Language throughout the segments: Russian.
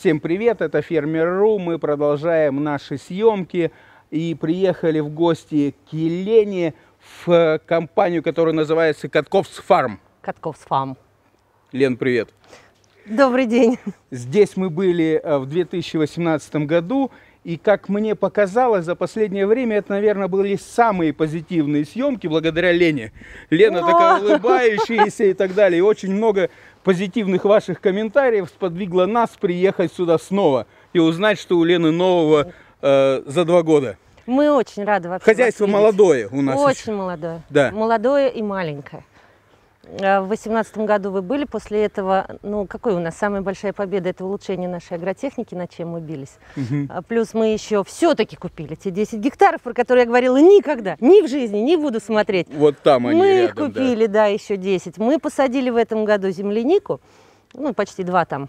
Всем привет, это Фермер.ру. Мы продолжаем наши съемки и приехали в гости к Елене в компанию, которая называется Катковс Фарм. Катковс Фарм. Лен, привет. Добрый день. Здесь мы были э, в 2018 году, и как мне показалось, за последнее время это, наверное, были самые позитивные съемки благодаря Лене. Лена такая улыбающаяся и так далее. И очень много позитивных ваших комментариев сподвигло нас приехать сюда снова и узнать, что у Лены нового э, за два года. Мы очень рады вообще. Хозяйство молодое у нас. Очень еще. молодое. Да. Молодое и маленькое. Э, В восемнадцатом году вы были, после этого, ну, какой у нас самая большая победа, это улучшение нашей агротехники, над чем мы бились. А Плюс мы еще все-таки купили те 10 гектаров, про которые я говорила никогда, ни в жизни, не буду смотреть. Вот там они мы их рядом, да. купили, да. еще 10. Мы посадили в этом году землянику, ну, почти два там.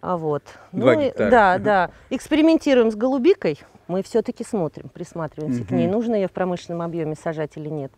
А вот. Два ну, гектара. Да, Мгм. да. Экспериментируем с голубикой. Мы все-таки смотрим, присматриваемся к ней, нужно ее в промышленном объеме сажать или нет.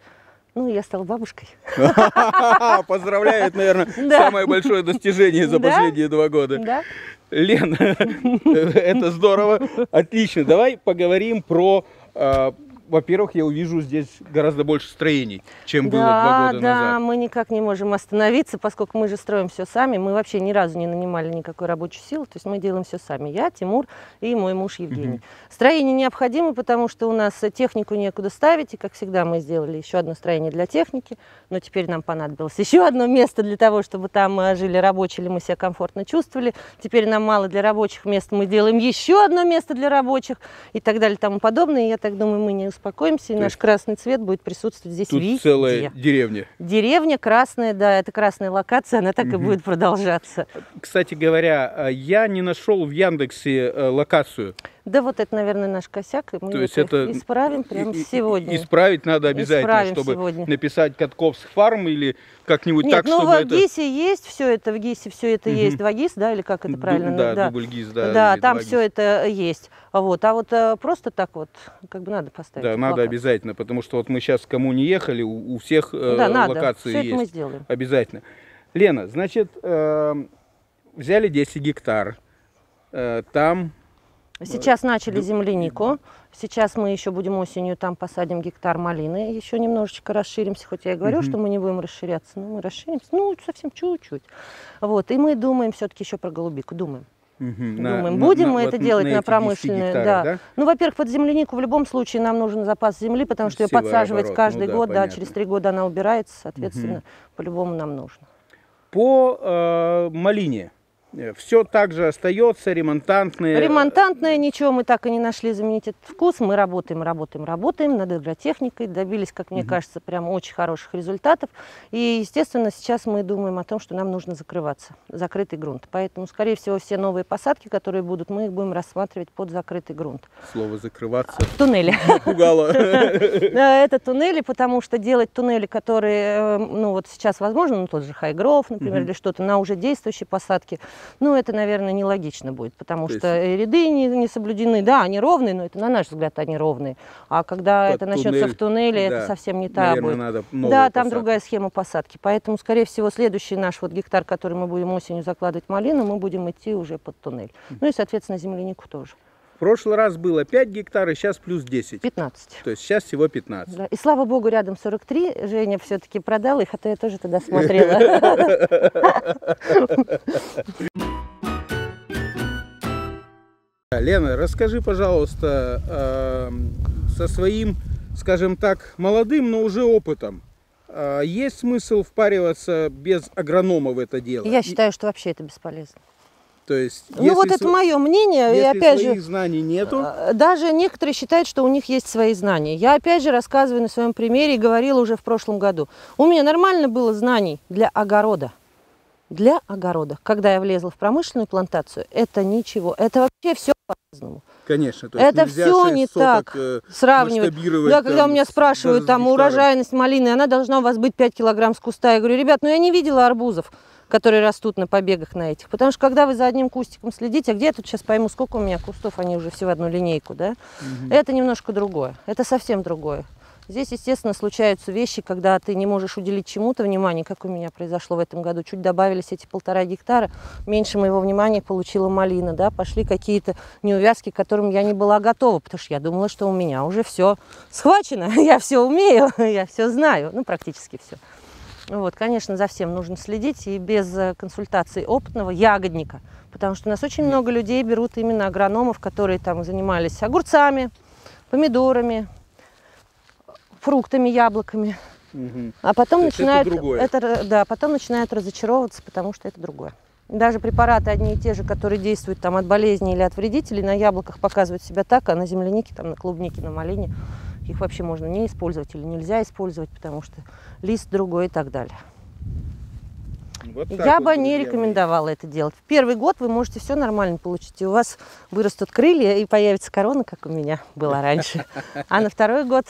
Ну, я стала бабушкой. Поздравляю, это, наверное, самое большое достижение за последние два года. Да? Лен, это здорово, отлично. Давай поговорим про, э, во-первых, я увижу здесь гораздо больше строений, чем было два да, года да, назад. мы никак не можем остановиться, поскольку мы же строим все сами. Мы вообще ни разу не нанимали никакой рабочей силы, то есть мы делаем все сами. Я, Тимур и мой муж Евгений. Строение необходимо, потому что у нас э, технику некуда ставить, и, как всегда, мы сделали еще одно строение для техники, но теперь нам понадобилось еще одно место для того, чтобы там э, жили рабочие, или мы себя комфортно чувствовали. Теперь нам мало для рабочих мест, мы делаем еще одно место для рабочих и так далее и тому подобное. И я так думаю, мы не успокоимся, и То наш красный цвет будет присутствовать здесь Тут везде. целая деревня. Деревня красная, да, это красная локация, она так и будет продолжаться. Кстати говоря, э, я не нашел в Яндексе э, локацию. Да, вот это, наверное, наш косяк, и мы То есть это это исправим прямо И- сегодня. Исправить надо обязательно, Исправим чтобы сегодня. написать Катковск фарм или как-нибудь Нет, так, ну чтобы в это... ГИСе есть все это, в ГИСе все это Мгм. есть, два ГИС, да, или как это Ду- правильно? Да, Ну, да. дубль ГИС, да. Да, там все это есть. Вот. А вот э, просто так вот, как бы надо поставить. Да, надо плакат. обязательно, потому что вот мы сейчас кому не ехали, у, у всех э, Да, надо. локации Все это есть. мы сделаем. Обязательно. Лена, значит, э, взяли 10 гектар. Э, там Сейчас начали землянику. Сейчас мы еще будем осенью там посадим гектар малины. Еще немножечко расширимся, хоть я и говорю, Мгм. что мы не будем расширяться, но мы расширимся, ну, совсем чуть-чуть. Вот, и мы думаем все-таки еще про голубику, думаем. мгм, Думаем, будем мы вот это делать на эти 10 промышленную, гектарах, да. Ну, во-первых, под землянику в любом случае нам нужен запас земли, потому что ее Севооборот, подсаживать каждый ну да, год, да, понятно. через три года она убирается, соответственно, по-любому нам нужно. По э, малине все так же остается, ремонтантные. Ремонтантное ничего мы так и не нашли заменить этот вкус. Мы работаем, работаем, работаем над агротехникой, добились, как мне кажется, прям очень хороших результатов. И, естественно, сейчас мы думаем о том, что нам нужно закрываться, закрытый грунт. Поэтому, скорее всего, все новые посадки, которые будут, мы их будем рассматривать под закрытый грунт. Слово закрываться В туннеле. пугало. Это туннели, потому что делать туннели, которые, э, ну вот сейчас возможно, ну тот же Хайгров, например, или что-то на уже действующей посадке, ну это, наверное, нелогично будет, потому То что э, ряды не, не соблюдены, да, они ровные, но это на наш взгляд они ровные, а когда Под это начнется туннель, в туннеле, да, это совсем не та Наверное, будет. надо Да, там посадку. другая схема посадки, поэтому, скорее всего, следующий наш вот гектар, который мы будем осенью закладывать малину, мы будем идти уже под туннель. Ну и, соответственно, землянику тоже. Прошлый раз было 5 гектар, и сейчас плюс 10. 15. То есть сейчас всего 15. Да. И слава богу, рядом 43. Женя все-таки продал их, а то я тоже тогда смотрела. Лена, расскажи, пожалуйста, э, со своим, скажем так, молодым, но уже опытом, э, есть смысл впариваться без агронома в это дело? Я считаю, что вообще это бесполезно. То есть, Ну вот это мое мнение. И если опять своих же, знаний нету, э, даже некоторые считают, что у них есть свои знания. Я опять же рассказываю на своем примере и говорила уже в прошлом году. У меня нормально было знаний для огорода. Для огорода. Когда я влезла в промышленную плантацию, это ничего. Это вообще все по-разному. конечно, то есть это шесть не так. э, Сравнивать. Да, когда там у меня спрашивают, там, гектаром. урожайность малины, она должна у вас быть 5 килограмм с куста. Я говорю, ребят, ну я не видела арбузов, которые растут на побегах на этих. Потому что когда вы за одним кустиком следите, а где я тут сейчас пойму, сколько у меня кустов, они уже все в одну линейку, да? Это немножко другое. Это совсем другое. Здесь, естественно, случаются вещи, когда ты не можешь уделить чему-то внимание, как у меня произошло в этом году. Чуть добавились эти полтора гектара, меньше моего внимания получила малина, да, пошли какие-то неувязки, к которым я не была готова, потому что я думала, что у меня уже все схвачено, я все умею, я все знаю, ну, практически все. Вот, конечно, за всем нужно следить и без э, консультации опытного ягодника, потому что у нас очень много людей берут именно агрономов, которые там занимались огурцами, помидорами, фруктами, яблоками. Мгм. А потом То это начинают, другое. это, да, потом начинают разочаровываться, потому что это другое. Даже препараты одни и те же, которые действуют там от болезни или от вредителей, на яблоках показывают себя так, а на землянике, там, на клубнике, на малине их вообще можно не использовать или нельзя использовать, потому что лист другой и так далее. Вот Я вот, бы не мои. рекомендовала это делать. В первый год вы можете все нормально получить. И у вас вырастут крылья и появится корона, как у меня была раньше. А на второй год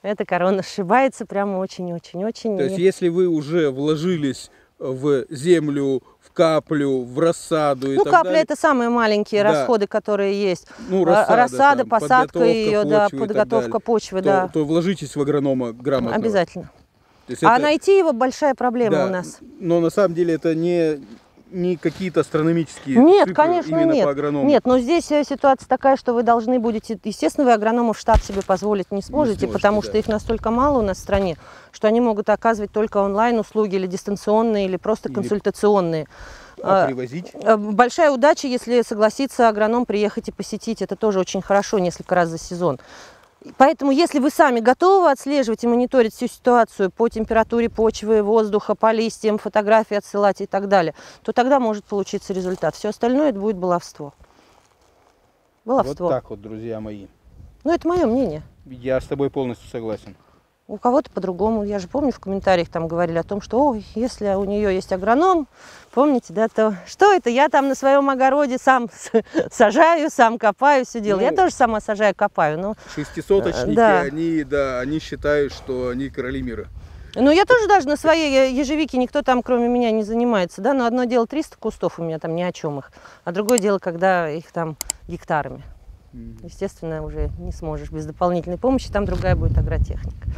эта корона сшибается прямо очень-очень-очень. То есть, если вы уже вложились в землю, в каплю, в рассаду и Ну, так капля далее, это самые маленькие Да. расходы, которые есть. ну, рассада, Рассада, там, посадка ее, да, подготовка почвы, то, да. то вложитесь в агронома грамотного. Обязательно. А это- найти его большая проблема да, у нас. Но на самом деле это не, не какие-то астрономические Нет, цифры конечно, именно нет. по агроному. Нет, но здесь э, ситуация такая, что вы должны будете, естественно, вы агрономов штат себе позволить не сможете, сможете, потому да. что их настолько мало у нас в стране, что они могут оказывать только онлайн-услуги или дистанционные, или просто Или- консультационные. А А, привозить? э, Большая удача, если согласится агроном приехать и посетить. Это тоже очень хорошо несколько раз за сезон. Поэтому, если вы сами готовы отслеживать и мониторить всю ситуацию по температуре почвы, воздуха, по листьям, фотографии отсылать и так далее, то тогда может получиться результат. Все остальное это будет баловство. Вот Баловство. так вот, друзья мои. Ну, это мое мнение. Я с тобой полностью согласен. У кого-то по-другому. Я же помню, в комментариях там говорили о том, что Ой, если у нее есть агроном, помните, да, то что это? Я там на своем огороде сам сажаю, сам копаю, все делаю. Я Ну, тоже сама сажаю, копаю. Но, Шестисоточники, Да. они, да, они считают, что они короли мира. но я тоже даже на своей э, ежевике никто там, кроме меня, не занимается. Да? Но одно дело 300 кустов у меня там ни о чем их, а другое дело, когда их там гектарами. Естественно, уже не сможешь без дополнительной помощи, там другая будет агротехника.